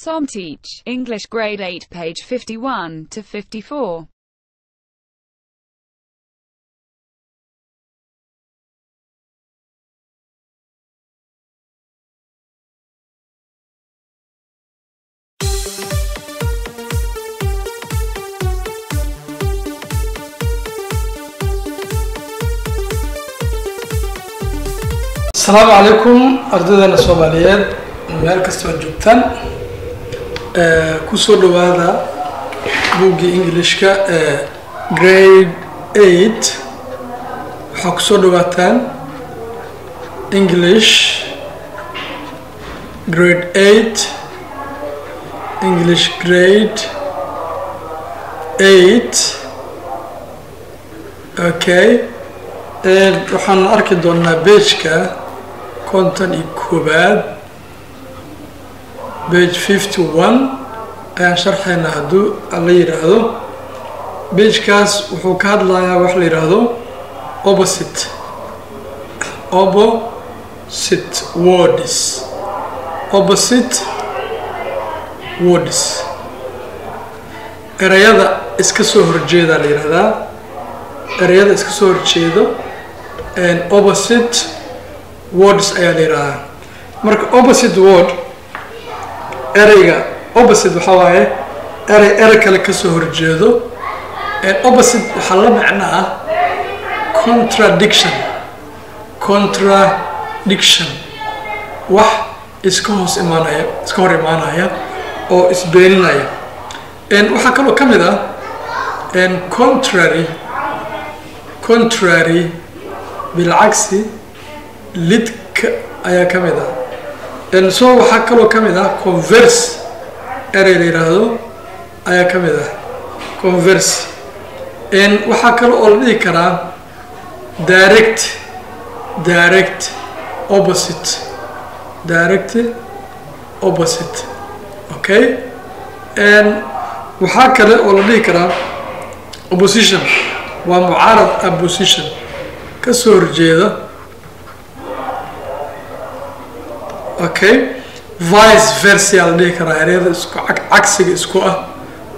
Somteach, English Grade 8, page 51 to 54. asalaamu calaykum ardaydeena soomaaliyeed meel kastoo joogtaan ku soo dhawaada buuggii englishka ee grade eight. Waxaa ku soo dhawaataan english grade eight. English grade eight. Okay waxaan arki doonaa beejka konton iyo koobaad bage fifty one ayaan sharxaynaa hadduu la yidhaahdo. Beejkaas wuxuu ka hadlayaa wax la yidhaahdo opposite. Opposite words. Opposite words. Erayada iska soo horjeedaa la yidhahdaa erayada iska soo horjeedo opposite words ayaa la yidhahdaa marka opposite word ereyga opposite waxaa waaye erey erey kale ka soo horjeedo opposite waxaa la macno ah contradiction. Contradiction. Wax iska hoos imaanaya iska hor imaanaya oo isbeeninaya waxaa kaloo ka mid ah contrary contrary bilcagsi lidka ayaa ka mid ah so waxaa kaloo ka mid ah converse erey la yidhaahdo ayaa ka mid ah converse. Waxaa kale oo la dhihi karaa direct direct opposite direct opposite okay waxaa kale oo la dhihi karaa opposition waa mucaarad opposition. Ka soo horjeeda okay. Vice versa la dhihi karaa ereyada isku cagsiga isku ah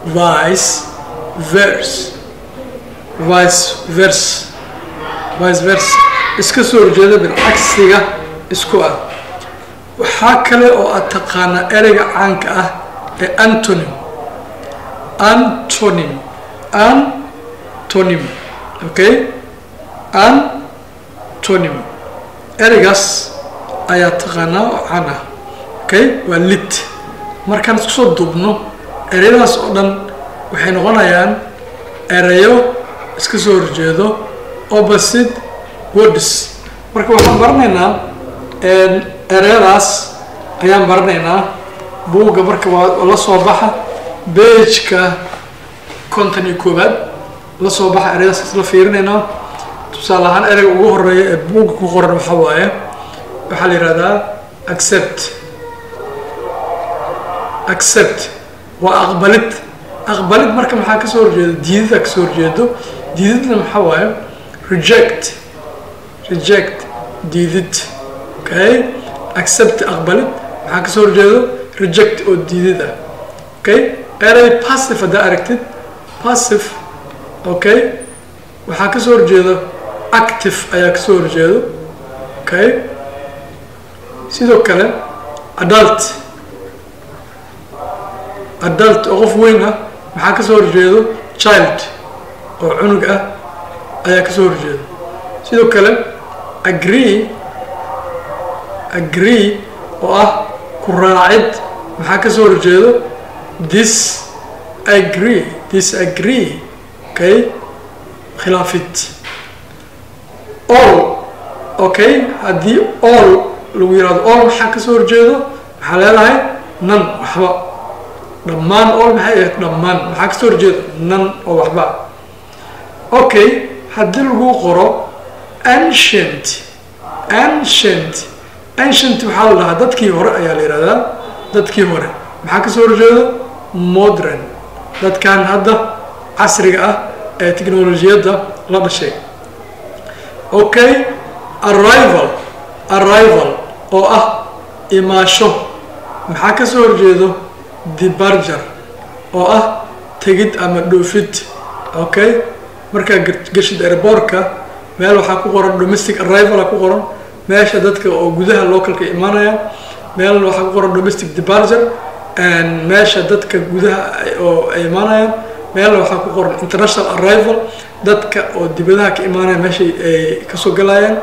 vice verse. Vice verse. Vice versa iska soo horjeeda bilcagsiga isku ah waxaa kale oo aad taqaanaa ereyga caanka ah ee antonym antonym antonym okay. antonym ereygaas ayaa taqaanaa caan ah. Okay? Waa lit markaan isku soo duubno ereyadaas oo dhan waxay noqonayaan ereyo iska soo horjeedo opposite words. Marka waxaan baranaynaa ereyadaas ayaan baranaynaa. Buugga marka waa la soo baxa beejka konton iyo koobaad la soo baxa ereyadaas isla fiirinaynaa. Tusaale ahaan ereyga ugu horreeya ee buugga ku qoran waxaa waaye waxaa la yihahdaa accept. Accept waa aqbalid. Aqbalid marka maxaa ka soo horjeedo? Diidida ka soo horjeedo. Diididna maxaa waaye reject. Reject. Diidid. Okay? Accept aqbalid. Maxaa ka soo horjeedo? Reject oo diidid ah okay? Erey passive haddaa aragtid. Passive. Okay? Waxaa ka soo horjeedo? Active ayaa ka soo horjeedo. Okay sidoo kale adult. Adult oo qof weyn ah maxaa ka soo horjeedo? Child oo cunug ah ayaa ka soo horjeedo. Sidoo kale agree. Agree oo ah ku raacid maxaa ka soo horjeedo? This agree this agree okay. Khilaafid. All. Okay. Haddii all lagu yihahdo all maxaa ka soo horjeedo? Maxaa leedahay? Nan waxba. Dhammaan all maxay ahayd? Dhammaan. Maxaa ka soo horjeedo? Nan oo waxba. Okay haddii lagu qoro ancient ancient ancient waxaa la dhahaa dadkii hore ayaa la yihahdaa dadkii hore. Maxaa ka soo horjeedo? Modern. Dadkan hadda casriga ah ee technolojiyadda la dhashay. Okay arrival. Arrival oo ah imaasho. Maxaa ka soo horjeedo? Departure oo ah tegid ama dhoofid. Okay markaa geshid airbortka meel waxaa ku qoran domestic arrival ku qoran. Meesha dadka oo gudaha localka imaanaya meel waxaa ku qoran domestic departure meesha dadka gudaha oo ay imaanayaan meel waxaa ku qoran international arrival. Dadka oo dibadaha ka imaanaya meesha ay ka soo galayaan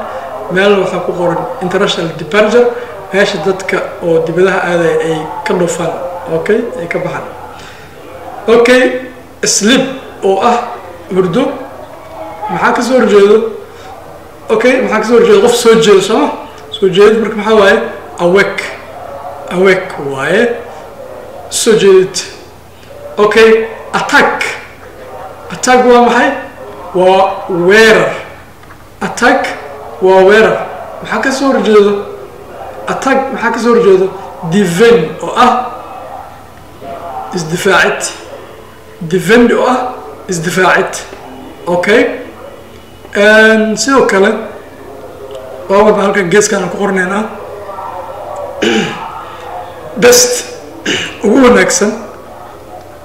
meel waxaa ku qoran international departure meesha dadka oo dibadaha aadaya ay ka dhufaan okay ay ka baxaan. Okay sleep oo ah hurdo maxaa ka soo horjeedo? Okay maxaa ka soo horjeedo? Qof soo jeedo sooma soo jeedid marka maxaa waaye? Awek awek waaye. Soo jeedid. Okay attack. Attack waa maxay? Waa weerar. Attack waa weerar. Maxaa ka soo horjeedo? Attack maxaa ka soo horjeedo? Defend oo ah isdifaacid defend oo ah isdifaacid okay sidoo kale waa walba halkan geeskaan aan ku qornaynaa best ugu wanaagsan.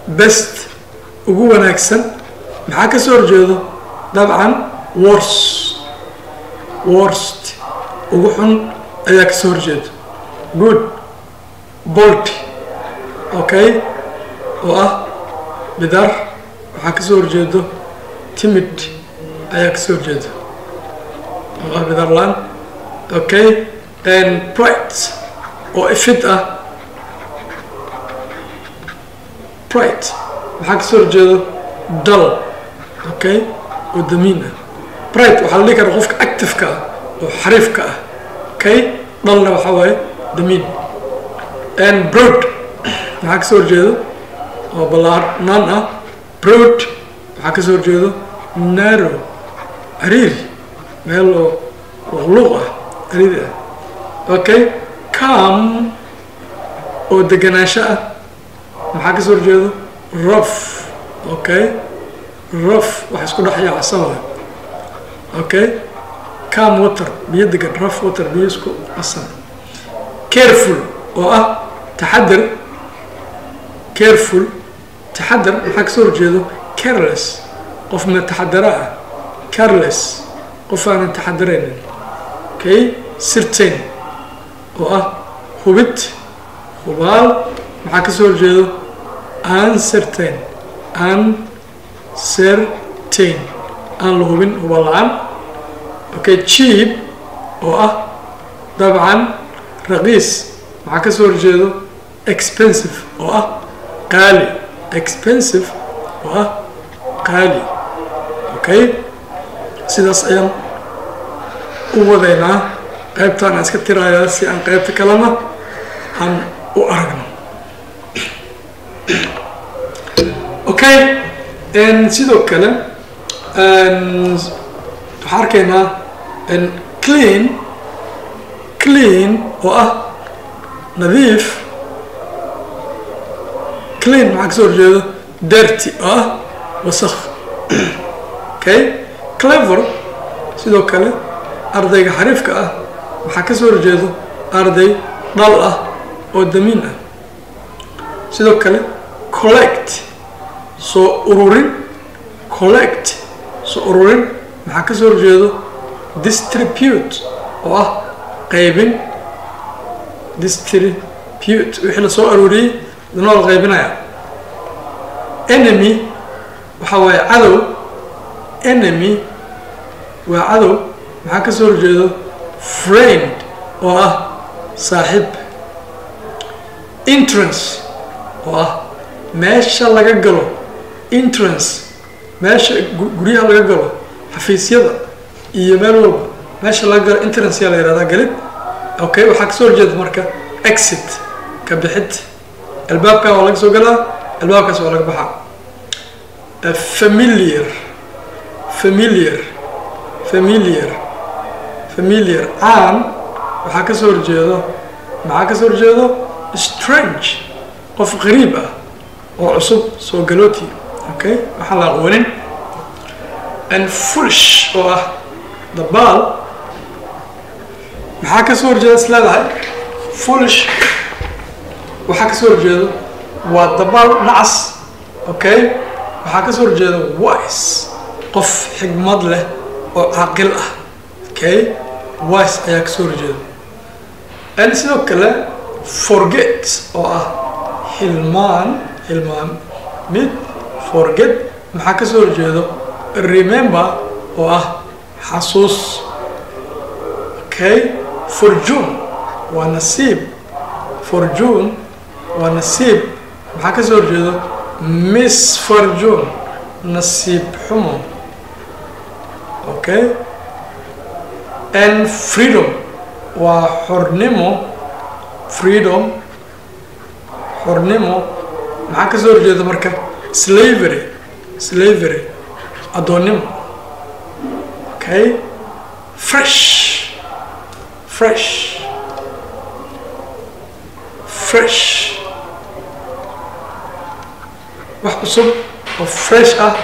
Best ugu wanaagsan. Maxaa ka soo horjeedo? Dabcan wors worst ugu xun ayaa ka soo horjeeda. Good bolt okay oo ah bidar waxaa ka soo horjeedo timid ayaa ka soo horjeeda. Oo ah bidarlaan okay bright oo ifid ah. Bright maxaa ka soo horjeedo dal okay oo damiin ah bright waxaa la dhihi karaa qofka active-ka ah oo xariifka ah. Okay? Dhalna waxaa waaye damiin and broad. Maxaa ka soo horjeedo oo ballaarnaan ah broad. Waxaa ka soo horjeedo narrow. Cariiri meel oo luqluuq ah cariiri ah. Okay? Calm. Oo deganaansho ah. Maxaa ka soo horjeedo rough. Okay? Rough. Wax isku dhex yaacsan okay calm water. Biyo degan rough water. Biyo isku qasan careful. Oo ah taxadar careful. Taxadar maxaa ka soo horjeedo? Careless. Qof ma taxadara ah. Careless. Qof aanan taxadaraynin okay certain. Oo ah hubid hubaal. Maxaa ka soo horjeedo? Uncertain. Uncertain aan la hubin hubaal la'aan. Okay cheap oo ah dabcan raqiis maxaa ka soo horjeedo? Expensive oo ah qaali. Expensive oo ah qaali. Okay sidaas ayaan u wadaynaa qaybtaan aan iska tirayaa si aan qaybta kalena aan u aragno. Okay sidoo kale waxaan arkaynaa clean clean oo ah nadiif. Clean maxaa ka soo horjeedo dirty oo ah wasakh. Okay clever sidoo kale ardayga xariifka ah waxaa ka soo horjeedo arday dhal ah oo damiin ah. Sidoo kale collect soo ururin collect soo ururin. Maxaa ka soo horjeedo? Distribute oo ah qaybin. Distribute wixii la soo aruuriyey danoo la qaybinaya enemy waxaa waaye cadow. Enemy waa cadow. Maxaa ka soo horjeedo? Friend oo ah saaxiib. Entrance oo ah meesha laga galo. Entrance meesha guryaha laga galo xafiisyada iyo meel walba meesha laga galo entrance yaa la yihahdaa galid. Okay waxaa ka soo horjeeda marka exit ka bixid. Albaabkaa waa laga soo galaa albaabkaas waa laga baxaa. Familiar familiar familiar familiar. Caan waxaa ka soo horjeedo maxaa ka soo horjeedo? Strange qof qariib ah oo cusub soo galooti okay waxaan la aqoonin and foolish oo ah dabaal. Maxaa ka soo horjeeda is leedahay? Foolish waxaa ka soo horjeedo waa dabaal nacas okay waxaa ka soo horjeeda wise. Qof xigmad leh oo caaqil ah. Okay wise ayaa ka soo horjeeda n sidoo kale forget oo ah hilmaan hilmaan. Mid forget maxaa ka soo horjeedo? Remember oo ah xasuus. Okay? Forjune waa nasiib. Forjune waa nasiib. Maxaa ka soo horjeedo? Miss forjune nasiib xumo. Okay? And freedom waa xornimo. Freedom xornimo. Maxaa ka soo horjeeda marka slavery. Slavery. Addoonnimo okay. Fresh. Fresh. Fresh. Wax cusub oo fresh ah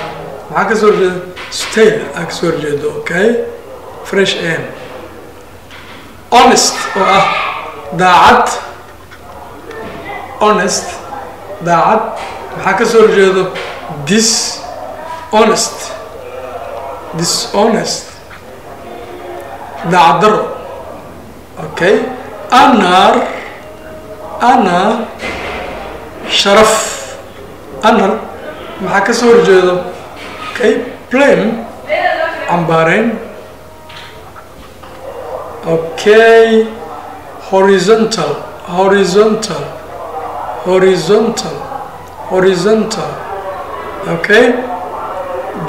maxaa ka soo horjeeda stale aa ka soo horjeedo okay? Fresh air. Honest oo ah daacad. Honest daacad maxaa ka soo horjeedo dishonest. Dishonest. Daacad daro okay anar. Anar. Sharaf. Anar. Maxaa ka soo horjeedo okay blame cambaareyn okay horizontal. Horizontal. Horizontal horizontal okay?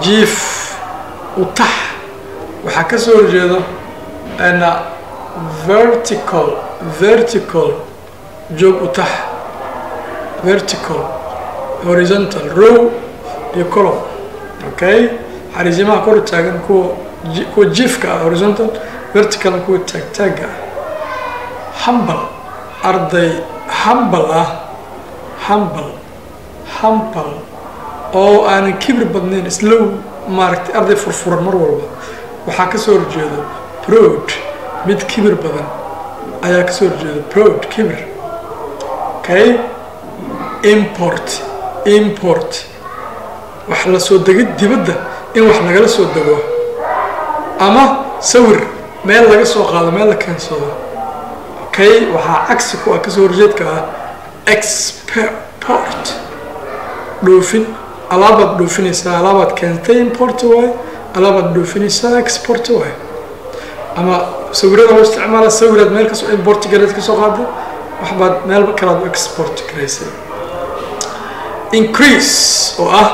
Jief utax waxaa ka soo horjeedo ana vertical vertical joog utax vertical horizontal row iyo column okay? Xariisimaha kor taagan kuwa kuwa jiefka ah horizontal vertical kuwa taagtaaga ah. Humble arday humble ah. Humble humble oo aanan kibir badnayn islow maaragtay arday furfuran mar walba. Waxaa ka soo horjeedo proud mid kibir badan ayaa ka soo horjeeda proud kibir. Okay? Import import. Wax la soo degid dibadda in wax lagala soo dego. Ama sawir meel laga soo qaado meel la keensado okay? Waxaa cagsi ku ah ka soo horjeedka ah export dhoofin alaabaad dhoofinaysaa alaabaad keentay import waay alaabaad dhoofinaysaa export waay ama sawirada loo isticmaala sawiraad meel ka soo import gareed ka soo qaada waxbaad meel kalaad u export garaysay increase oo ah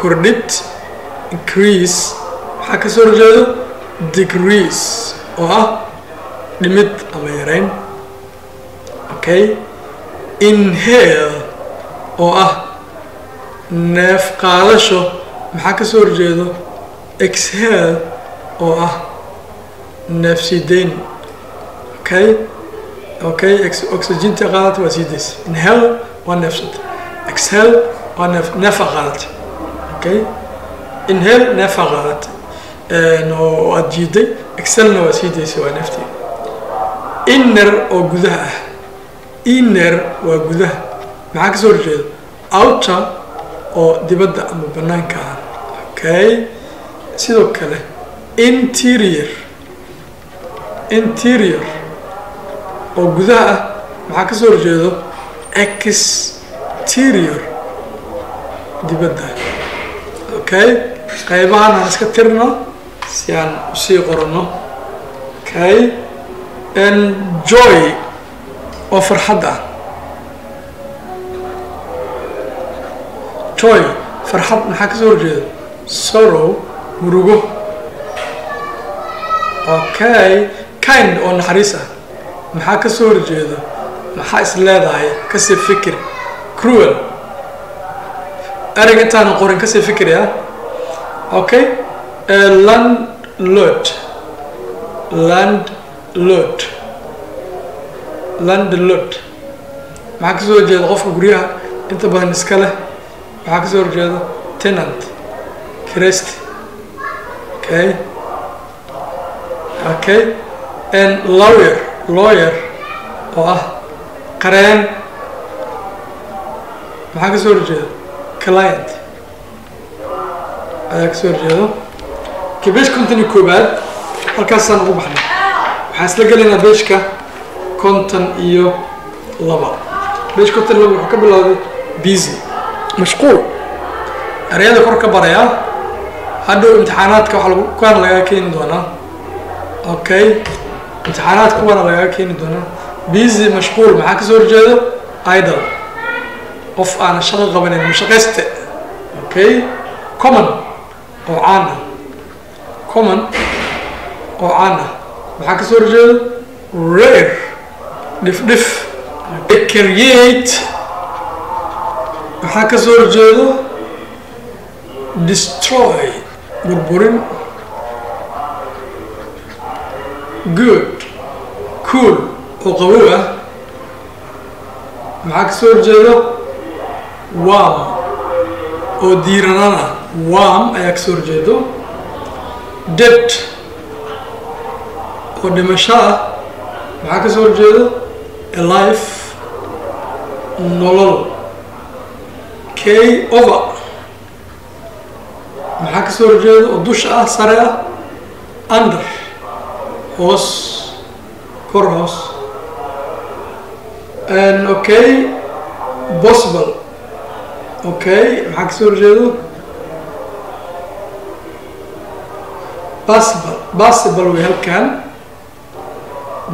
kordhid increase waxaa ka soo horjeedo degrees oo ah dhimid ama yareyn. Okay? Inhale oo ah neef qaadasho maxaa ka soo horjeedo? Exhale oo ah neef siideyn okay? Okay oxyginta qaadata waa sii daysa inhale waa neefsata exhale waa neef neefa qaadata okay? Inhale neefa qaadata oo aada jiiday. Excelna waa sii daysay waa neeftii inner oo gudaha ah. Inner waa gudaha. Maxaa ka soo horjeeda outer oo dibadda ama banaanka ah. Okay? Sidoo kale interior. Interior. Oo gudaha ah maxaa ka soo horjeedo? Exterior. Dibadda. Okay? Qaybahan aan iska tirno si aan u sii qorano okay? Enjoy. Oo farxad ah joy farxad maxaa ka soo horjeeda sorrow murugo. Okay kind oo naxariis ah. Maxaa ka soo horjeeda maxaa is leedahay? Kasii fikir. Cruel. Ereyga intaanan qorin ka sii fikri ah okay landlord. Landlord. Landlord. Maxaa ka soo horjeeda qofka guryaha inta badan iska leh maxaa ka soo horjeeda tenant crest okay okay and lawyer lawyer oo ah qareen maxaa ka soo horjeeda client. Ayaa ka soo horjeedo okay besh konton iyo koobaad halkaasaan ugu baxnay. Waxaan isla gelaynaa beshka konton iyo laba. Besh konton iyo laba wuxuu ka bilowday busy mashquul. Ereyada kor ka barayaa hadhow imtixaanaadka lagu kuwaana lagaga keeni doonaa. Okay imtixaanaadka kuwaana lagaga keeni doonaa. Busy mashquul maxaa ka soo horjeedo? Idol. Qof aan shaqo qabanin mashaqayste okay common oo caan ah. Common oo caan ah. Maxaa ka soo horjeedo? Rare dhif dhif create maxaa ka soo horjeedo destroy burburin. Good cool oo qabow ah. Maxaa ka soo horjeedo wam oo diiranana wam ayaa ka soo horjeedo. Dead oo dhimasho ah. Maxaa ka soo horjeedo alife nolol k over maxaa ka soo horjeeda oo dusha ah sare ah under hoos kor hoos okay possible okay maxaa ka soo horjeedo possible possible way halkan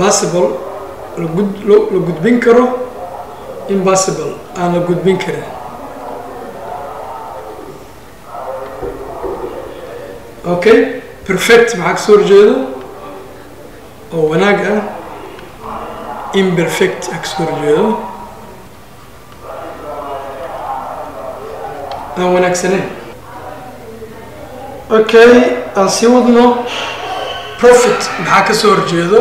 possible lagud la gudbin karo impossible aan la gudbin karin okay perfect maxaa ka soo horjeedo oo wanaag ah imperfect a ka soo horjeedo aan wanaagsaneyn okay aan sii wadno profit maxaa ka soo horjeedo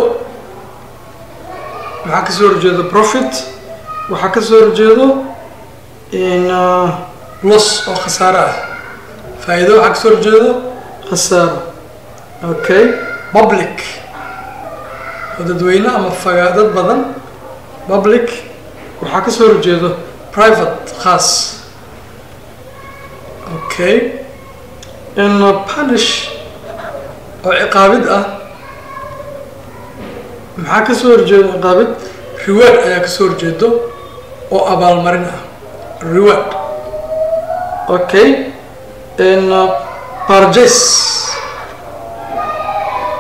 maxaa ka soo horjeedo profit. Waxaa ka soo horjeedo in oo khasaaro ah faa'iido waxaa ka soo horjeedo khasaaro okay. Public. Oo dadweyne ama faga dad badan. Public. Waxaa ka soo horjeedo private khaas okay. In punish oo ciqaabid ah maxaa ka soo horjeedo ciqaabid? Reward ayaa ka soo horjeedo oo abaalmarin ah. Reward. Okay. In purchase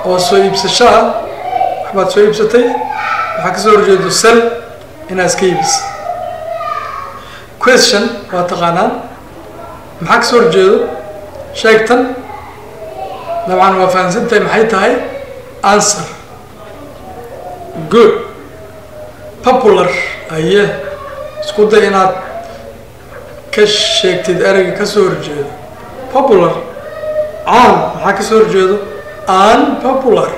oo soo iibsasho ah waxbaad soo iibsatay waxaa ka soo horjeedo sel inaad iska iibisa question waa taqaanaan maxaa ka soo horjeedo sheegtan dabcan waa fahansantahay maxay tahay answer. Good. Popular. Aye. Isku day inaad ka sheegtid ereyga ka soo horjeedo popular caan maxaa ka soo horjeedo unpopular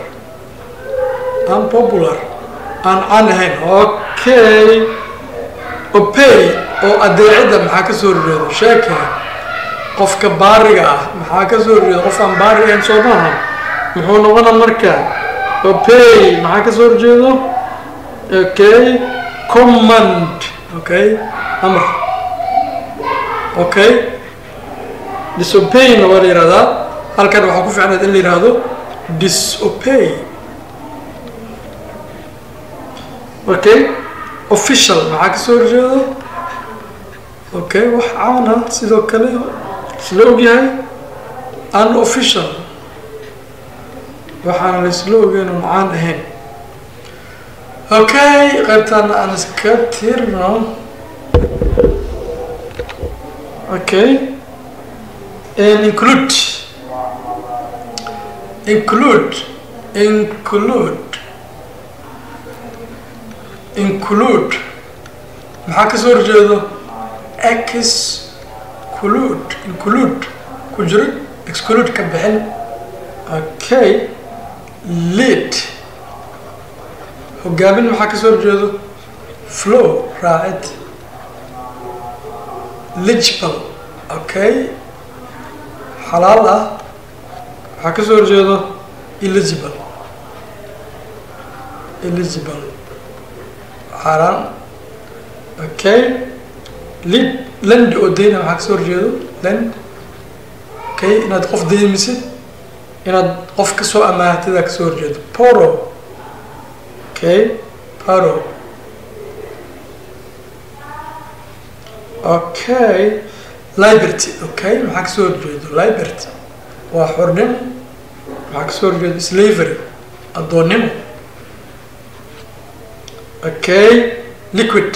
unpopular aan caan ahayn. Okay. Opay oo adeecida maxaa ka soo horjeedo? Sheeke. Qofka baariga ah maxaa ka soo horjeeda qof aan baari ahayn soo maaha muxuu noqona marka opay maxaa ka soo horjeedo? Okay. Command. Okay. Amar okay. Disobeyna waa la yihahdaa halkan waxaa ku ficnayd in la yihahdo disobey. Okay official maxaa ka soo horjeedo? Okay wax caana sidoo kale isla ogyahay unofficial. Waxaana la isla ogeyn oon caan ahayn. Okay qaybtaana aan iska tirno. Okay include include include include. Maxaa ka soo horjeedo? Exclude include. Ku jiro exclude ka bixin. Okay. Lead. Hogaamin maxaa ka soo horjeedo? Flow raacid. Legible. Okay. Xalaal ah waxaa ka soo horjeedo eligible eligible xaaraan okay lid lend oo deyna maxaa ka soo horjeedo lend okay inaad qof deymisid inaad qof ka soo amaahatidaa ka soo horjeedo poro. Okay paro. Okay liberty. Okay maxaa ka soo horjeedo liberty. Waa xornimo horjeedo slavery addoonnimo okay liquid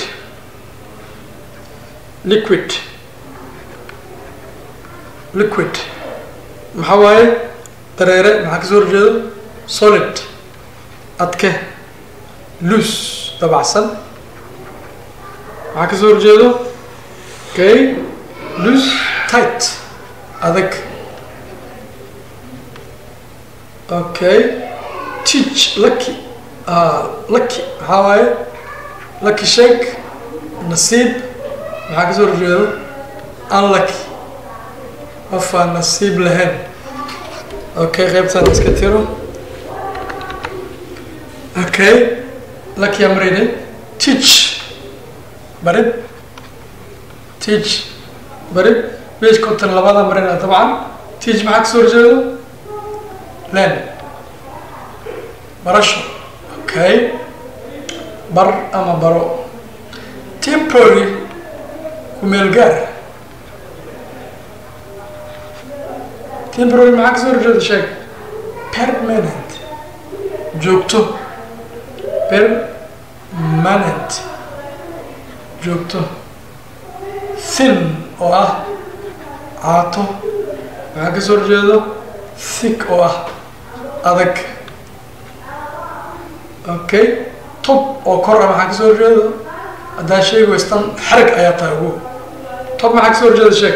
liquid liquid maxaa waaye dareere maxaa kasoo horjeedo solid adke loose dabacsan maxaa kasoo horjeedo okay loose tight adag okay. Teach lucky. Ah lucky. Maxaa waaye lucky shake nasiib maxaa ka soo horjeedo unlucky. Qof aan nasiib lahayn okay qaybtaan iska tiro okay. Lucky amrine teach. Barid teach. Barid page konton labada marina dabcan teach maxaa ka soo horjeedo len barasho. Okay. Bar ama baro. Temporary kumeel gaar temporary maxaa ka soo horjeeda sheeg permanent. Joogto permanent. Joogto thin oo ah caato maxaa ka soo horjeedo thick oo ah adag okay top. Oo kor ah maxaa ka soo horjeedo? Haddaa sheegi waystan xarag ayaa tahay ugu. Top maxaa ka soo horjeeda sheeg?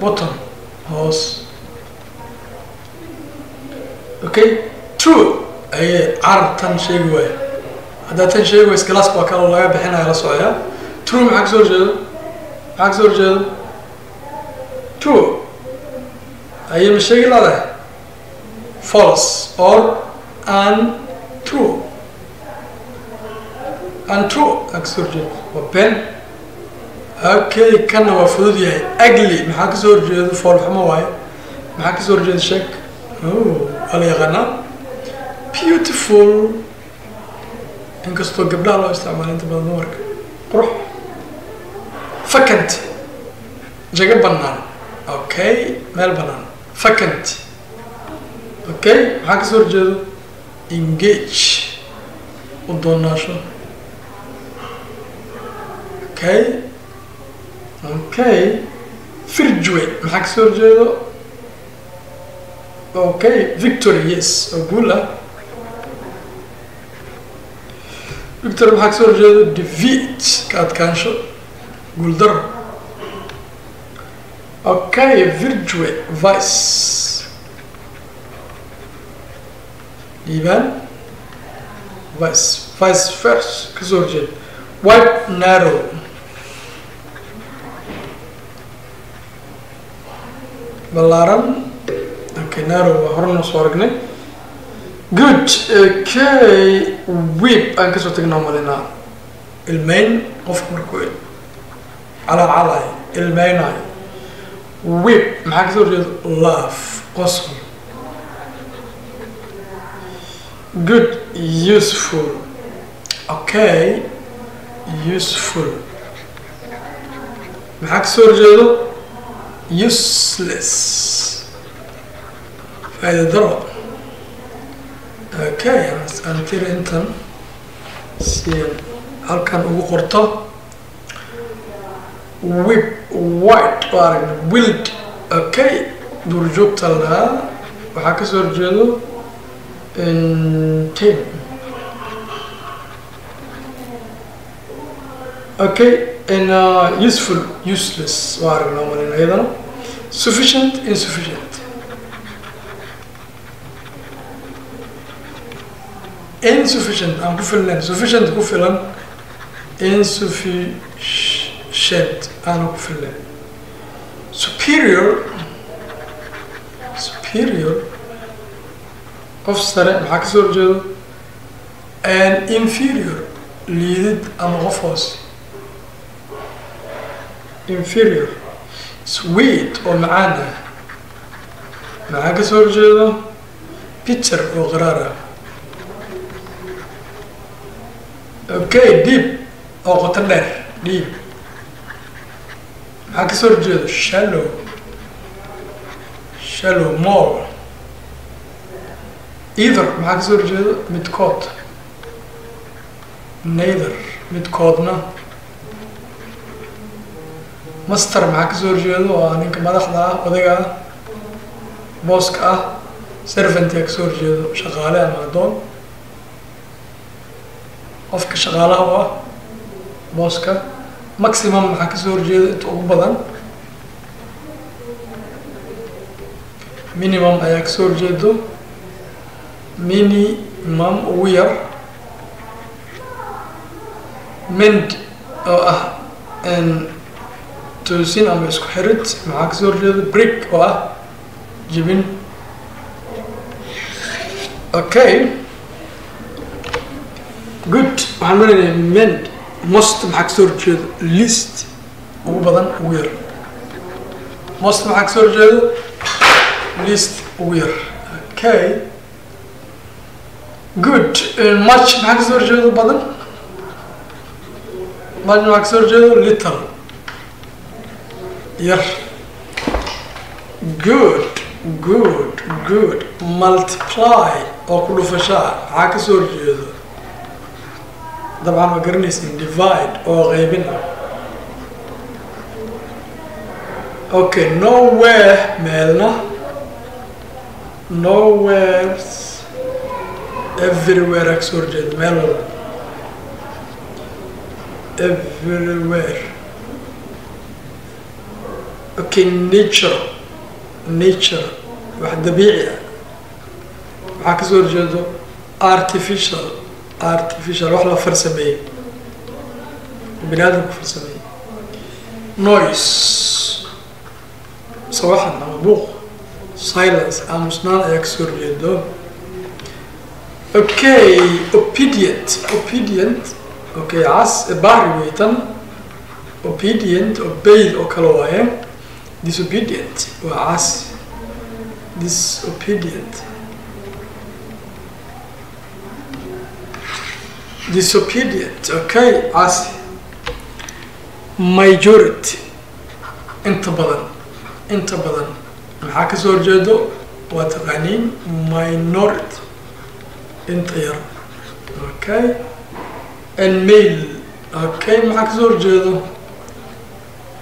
Bottom. Hoos. Okay true ayay carar tan sheegi waaya haddaa tan sheegi ways galaaska waa kaloo laga bixinaya la socaya true maxaa ka soo horjeedo? Maxaa ka soo horjeedo? True ayay ma sheegi leedahay false or untrue. Untrue ka soo horjeedo waa ben okay kanna waa fudud yahay agli maxaa ka soo horjeedo foolxumo waaye maxaa ka soo horjeeda sheeg waa la yaqaanaa beautiful. Inkastoo gabdhaha loo isticmaalo inta badan dumarka qurux. Vacant jago banaan okay meel banaan vacant okay maxaa ka soo horjeedo engage. U doonaasho okay okay virtue maxaa ka soo horjeedo okay victory yes. Oo guul ah victory maxaa ka soo horjeedo defeat ka adkaansho guul daro okay virtue vice dhiibaan vice vice vers ka soo horjeedo white narrow. Ballaaran okay narrow waa horena soo aragnay good okay wib aan ka soo tagnaa malinaa ilmeyn qofka markuu calaalcalaay ilmeynayo wib maxaa ka soo horjeeda love qosol good useful. Okay useful. Maxaa ka soo horjeedo useless. Faa'iida daro okay aan tiri intan si halkan ugu qorto. Wib white oo aragna wild okay duurjoogta lahaa waxaa ka soo horjeedo ten. Okay and uh, useful useless waa aragnaa malin iyadana sufficient insufficient. Insufficient aan ku filnayn sufficient ku filan insufficient aana ku filnayn superior superior qof sare maxaa ka soo horjeedo? Inferior liidid ama qof hoose inferior sweet oo macaan ah. Maxaa ka soo horjeedo? Bitter oo qaraar ah. Okay deep oo qoto dheer deep. Maxaa ka soo horjeedo? Shallow. Shallow more either maxaa ka soo horjeedo midkood neither midkoodna master maxaa ka soo horjeedo waa ninka madaxda ah odayga ah booska ah servantia ka soo horjeedo shaqaale ama addoon qofka shaqaalaha u ah booska maximum maxaa ka soo horjeedo inta ugu badan minimum ayaa ka soo horjeedo minimum ugu yar mend oo ah toosin ama isku xirid maxaa ka soo horjeedo? Brick oo ah jibin okay good. Waxaan maraynaya mend most maxaa ka soo horjeedo? List ugu badan ugu yar most maxaa ka soo horjeedo? List ugu yar okay good. Much maxaa ka soo horjeedo badan much maxaa ka soo horjeedo little. Yar good. Good. Good. Multiply. Oo ku dhufashaa maxaa ka soo horjeedo dabcan ma garanaysin divide. Oo qaybin ah okay nowhere meelna nowheres everywhere aa ka soo horjeedo meel walba everywhere. Okay nature nature wax dabiici ah waxaa ka soo horjeedo artificial artificial wax la farsameeyey bini aadamku farsameeyey noise. sawaxan ama buuq silence aamusnaan ayaa ka soo horjeedo okay obedient obedient. Okay cas bahri weytan obedient obeyed oo kale waaye disobedient waa caasi disobedient. Disobedient okay caasi majority inta badan inta badan maxaa ka soo horjeedo? Waa taqaaniin minority inta yar okay. And mail. Okay maxaa ka soo horjeedo?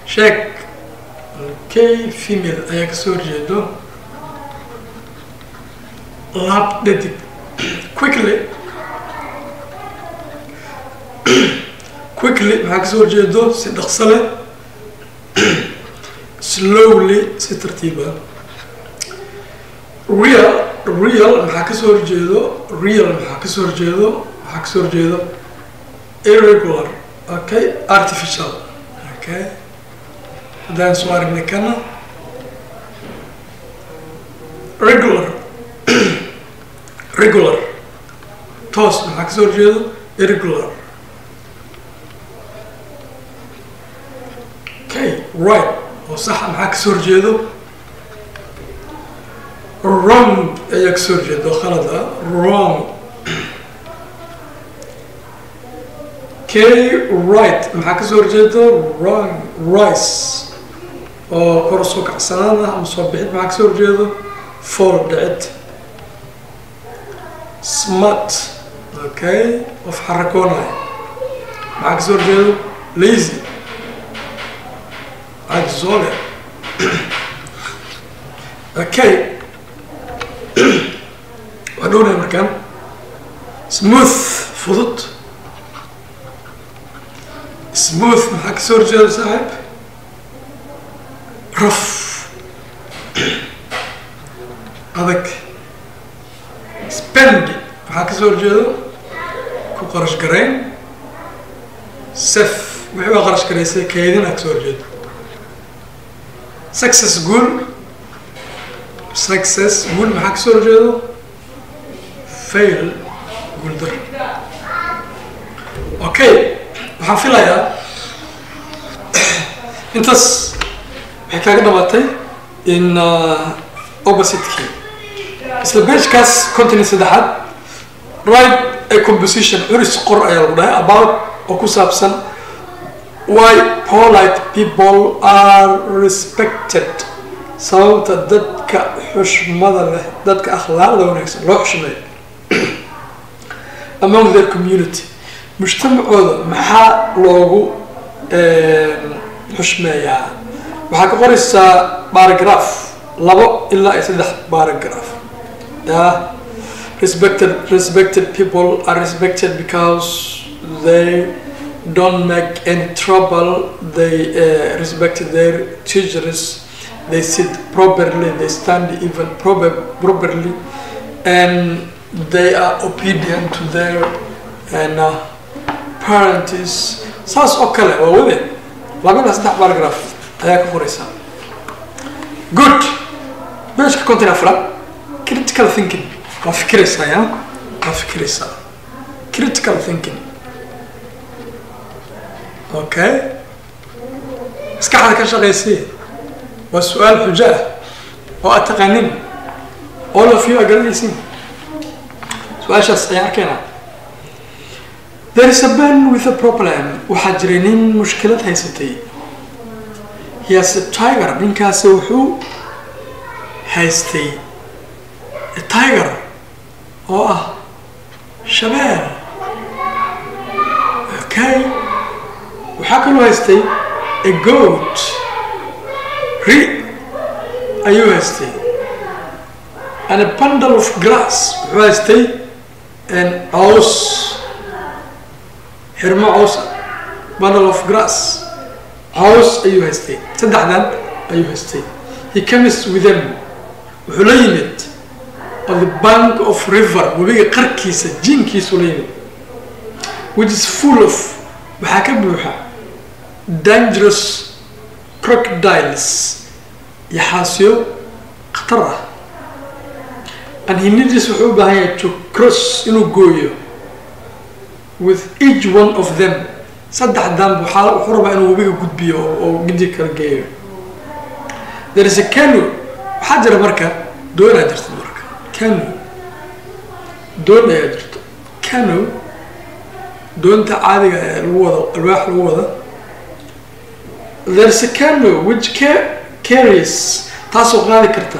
Sheek okay female ayaa ka soo horjeedo. Lab dhadig quickly. Quickly maxaa ka soo horjeedo? Si dhaqso leh. Slowly si tartiiba real real maxaa ka soo horjeedo real maxaa ka soo horjeedo maxaa ka soo horjeedo irregular okay artificial okay. Haddaan soo aragnay kana regular regular toos maxaa ka soo horjeedo irregular. Okay right oo saxa maxaa ka soo horjeedo wrong ayaa ka soo jeeda oo khalad ah wrong k right maxaa ka soo horjeeda wrong rice. Oo kor soo kacsanaad ah ama soo bixid maxaa ka soo horjeedo fool dhicid smart okay qof xarakoonaya maxaa ka soo horjeedo lazy cajzoole okay ونور المكان سموث فضت سموث مع كسور جال صاحب. رف. هذاك. سبند مع كسور جال كو قرش قرين. سف. وحبا قرش قريسي كايدين اكسور جال سكسس قول. سكسس قول مع كسور جال fail guuldar okay waxaan filayaa. Intaas waxay kaaga dhamaatay in opposite-kii isla bagekaas continent saddexaad right a composition curis qor ayaa lagu dhahay about oo ku saabsan why polite people are respected. Sababta dadka xushmada leh dadka akhlaaqda wanaagsan loo xushmeeyo among their community. Mujtamacooda maxaa loogu xushmeeyaa? Waxaa ka qoraysaa baragraph labo ilaa iyo saddex baragraph ya? Respected respected people are respected because they don't make any trouble. They uh, respect their teachers. They sit properly. They stand even proper, properly. And they are obedient to their uh, parents saas oo kale waa wade laba ilaa saddex paragraph ayaa ka qoraysaa good beshka content afraad critical thinking. Waa fikiraysaa ya waa fikiraysaa critical thinking. Okay. Maskaxda ka shaqaysay waa su'aal xujo ah oo aad taqaanin all of you aa garanaysiin su'aashaas ayaan arkaynaa there is a man with a problem. Waxaa jiray nin mushkilad haysatay. A tiger. Ninkaasi wuxuu haystay tiger oo ah shabeel okay. Waxaa kaloo haystay a goat. Ri ayuu haystay. And a bundle of grass. Wuxuu haystay caws xirmo caws bundle of grass. Caws ayuu haystay saddexdan ayuu haystay he comes with wuxuu la yimid. On the bank of river. Webiga qarkiisa jiinkiisu la yimid. Which is full of waxaa ka buuxa dangerous crocodiles. Yaxaasyo khatar ah and he needs wuxuu u baahan yahay to cross inuu gooyo with each one of them. Saddexdan waxaa wuxuu rabaa inuu webiga gudbiyo oo gidi kala geeyo there is a cano waxaa jira marka doon aa jirta marka cano doon ayaa jirto cano doonta caadiga ee lagu wado alwaax lagu wada there's a cano which ca- carries taasoo qaadi karta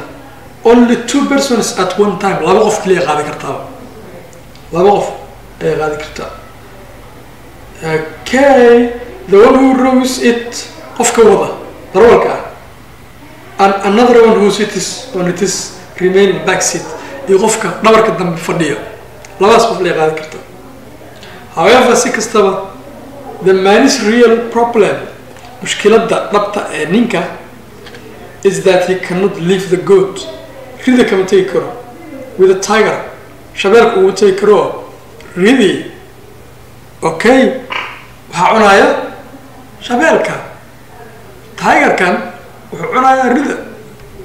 only two persons at one time. Laba qof kaliya qaadi kartaaba laba qof ayay qaadi kartaa. Okay. The one who rows it qofka wada darawalka ah. And another one who sits on it is remaining back seat. Iyo qofka dhabarka dambe fadhiya labadaas qof ayay qaadi kartaa however si kastaba the man's real problem. Mushkiladda dhabta ee ninka is that he cannot leave the goat rida kama tegi karo with a tiger. Shabeelka ugu tegi karo ridii okay waxaa cunaya shabeelka. Tigerkan wuxuu cunayaa rida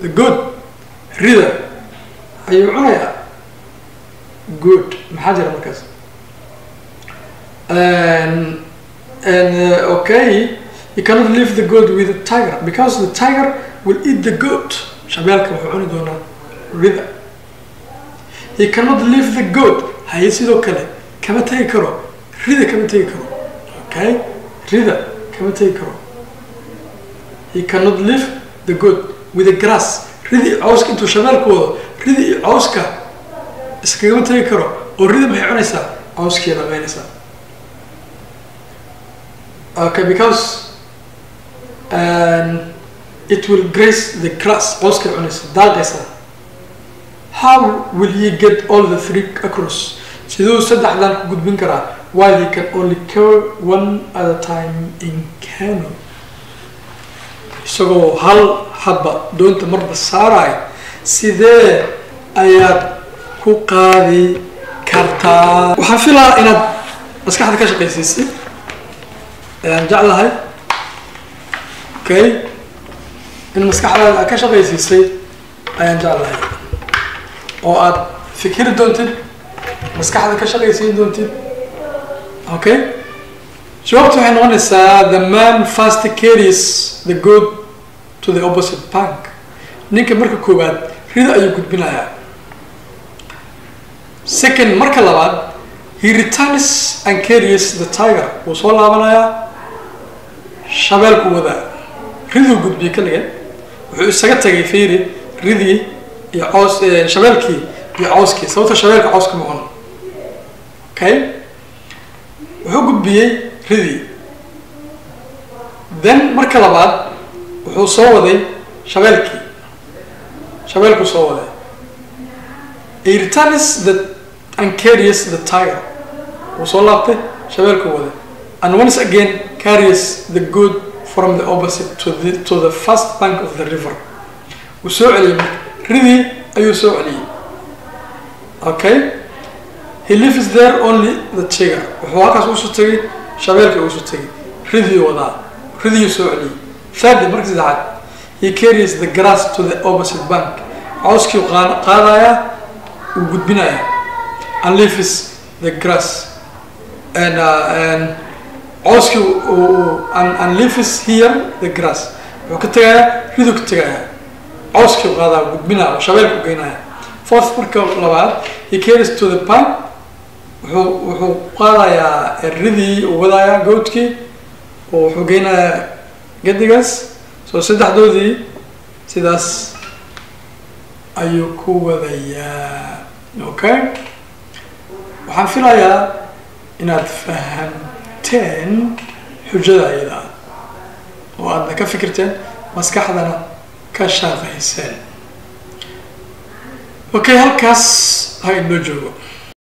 the goat rida ayuu cunayaa good. Maxaa jira markaas? And uh, okay you cannot leave the goat with the tiger because the tiger will eat the goat shabeelka wuxuu cuni doonaa rida he cannot leave the goat. Haye sidoo kale kama tegi karo. Rida kama tegi karo. Okay? Rida kama tegi karo. He cannot leave the goat with the grass. Rida iyo cawska intuu shabeelku wado rida iyo cawska iskagama tegi karo. Oo rida maxay cunaysaa? Cawskii dhamaynaysaa okay because um, it will grace the grass. Cawskay cunaysa daaqaysa how will he get all the three across? Siduu saddexdan ku gudbin karaa. While he can only carry one at a time in cano isagoo hal habba doonta marba saaraay sidee ayaad ku qaadi kartaa? Waxaan filaa inaad maskaxda ka shaqaysiisay ayaan jeclahay. Okay. In maskaxdaada aad ka shaqaysiisay ayaan jeclahay oo aad fikiri doontid maskaxda ka shaqaysiin doontid. Okay jawaabta waxay noqonaysaa the man fast carries the goat to the opposite bank. Ninka marka koowaad rida ayuu gudbinayaa. Second marka labaad he returns and carries the tiger. Wuu soo laabanayaa shabeelku wadaa. Riduu gudbiyey kaligeed wuxuu isaga tagay fiiri ridii iyo coos shabeelkii iyo cooskii sababta shabeelka cooska ma cuno okay? Wuxuu gudbiyey ridii. Then marka labaad wuxuu soo waday shabeelkii shabeelkuu soo waday. He returns the and the tiger wuu soo laabtay shabeelkuu waday. And once again carries the good from the opposite to the, to the first bank of the river. Wuu soo celiyey marka ridii ayuu soo celiyey okay. He lives there only the tiger wuxuu halkaas u soo tegay shabeelka u soo tegay ridii wadaa. Ridii soo celiyey third marka saddexaad he carries the grass to the opposite bank. Cawskii qaadayaa uu gudbinayaa and leaves the grass. And uh, and cawskii and, and leaves here the grass. Wuxuu ka tegayaa riduu ka tegayaa cawskii qaadaa gudbinaya oo shabeelku geynaya fourth marka labaad he carries to the bank wuxuu wuxuu qaadayaa ridii uu wadayaa goodkii oo wuxuu geynayaa gadigaas soo saddexdoodii sidaas ayuu ku wadayaa. Okay waxaan filayaa inaad fahamteen xujada ayada oo aadna ka fikirteen maskaxdana ka shaqayseen. Okay halkaas ha joogo